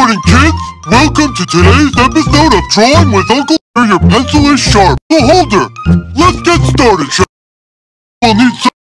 morning, kids! Welcome to today's episode of Drawing with Uncle Where your pencil is sharp. The holder! Let's get started, shall need some